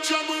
Har